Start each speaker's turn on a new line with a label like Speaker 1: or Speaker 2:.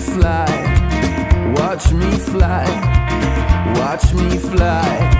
Speaker 1: Watch me fly, watch me fly, watch me fly,